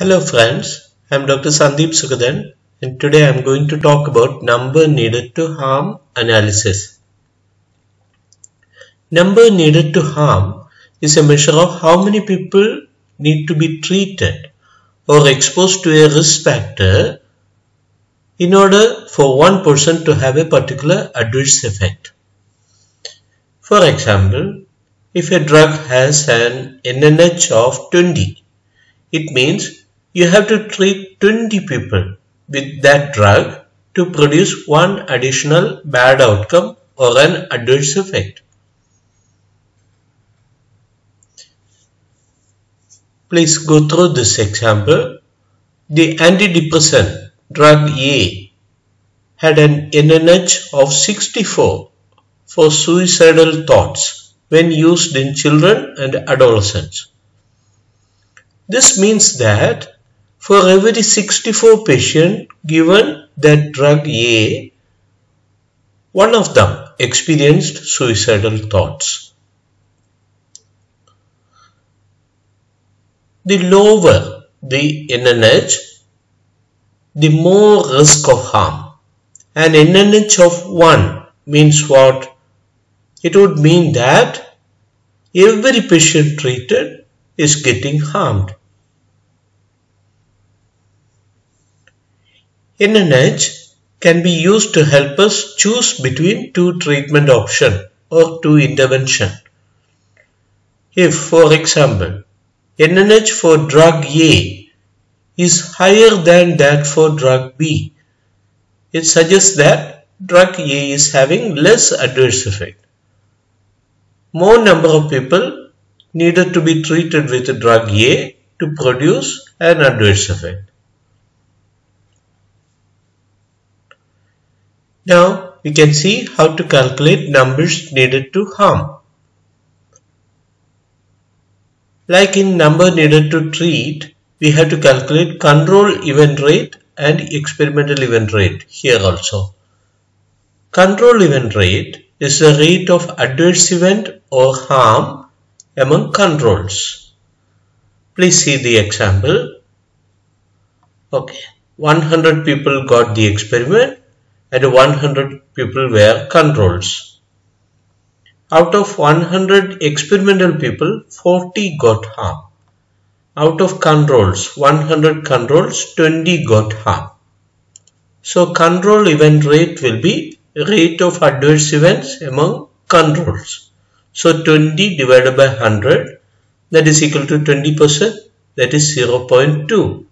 Hello friends, I am Dr. Sandheep Sugathan and today I am going to talk about number needed to harm analysis. Number needed to harm is a measure of how many people need to be treated or exposed to a risk factor in order for one person to have a particular adverse effect. For example, if a drug has an NNH of 20, it means you have to treat 20 people with that drug to produce one additional bad outcome or an adverse effect. Please go through this example. The antidepressant drug A had an NNH of 64 for suicidal thoughts when used in children and adolescents. This means that for every 64 patient given that drug A, one of them experienced suicidal thoughts. The lower the NNH, the more risk of harm. An NNH of 1 means what? It would mean that every patient treated is getting harmed. NNH can be used to help us choose between two treatment option or two intervention. If, for example, NNH for drug A is higher than that for drug B, it suggests that drug A is having less adverse effect. More number of people needed to be treated with drug A to produce an adverse effect. Now we can see how to calculate numbers needed to harm. Like in number needed to treat, we have to calculate control event rate and experimental event rate here also. Control event rate is the rate of adverse event or harm among controls. Please see the example. Okay, 100 people got the experiment and 100 people were controls. Out of 100 experimental people, 40 got harm. Out of controls, 100 controls, 20 got harm. So control event rate will be rate of adverse events among controls. So 20 divided by 100 that is equal to 20% that is 0.2.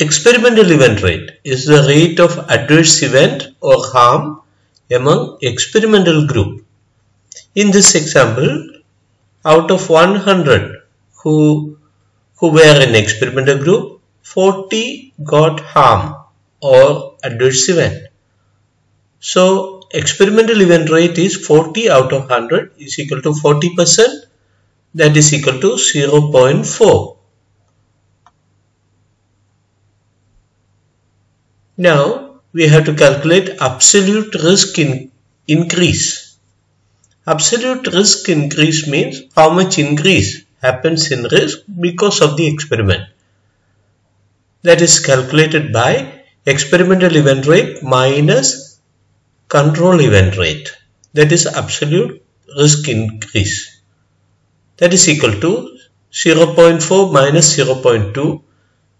Experimental event rate is the rate of adverse event or harm among experimental group. In this example, out of 100 who, who were in experimental group, 40 got harm or adverse event. So, experimental event rate is 40 out of 100 is equal to 40% that is equal to 0.4. Now we have to calculate absolute risk in increase. Absolute risk increase means how much increase happens in risk because of the experiment. That is calculated by experimental event rate minus control event rate. That is absolute risk increase. That is equal to 0.4 minus 0.2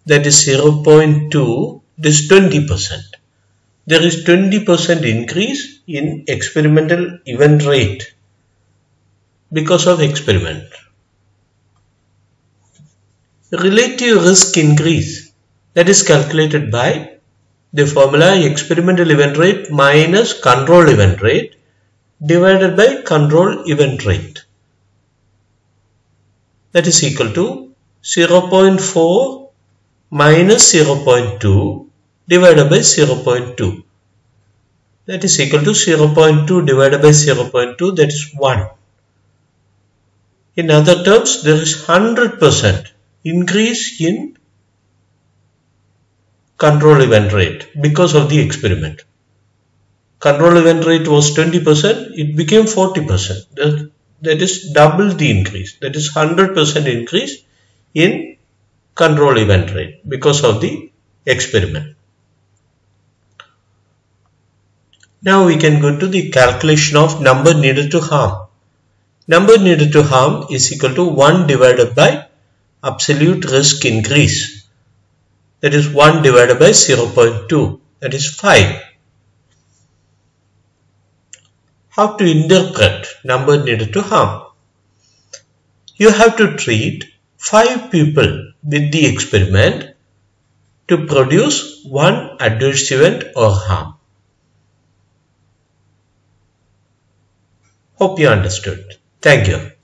that is 0.2 this 20%. There is 20% increase in experimental event rate because of experiment. Relative risk increase that is calculated by the formula experimental event rate minus control event rate divided by control event rate that is equal to 0.4 minus 0.2 divided by 0.2 that is equal to 0.2 divided by 0.2 that is 1. In other terms there is 100% increase in control event rate because of the experiment. Control event rate was 20% it became 40% that, that is double the increase that is 100% increase in control event rate because of the experiment. Now we can go to the calculation of number needed to harm. Number needed to harm is equal to 1 divided by absolute risk increase. That is 1 divided by 0.2. That is 5. How to interpret number needed to harm? You have to treat 5 people with the experiment to produce one adverse event or harm. Hope you understood. Thank you.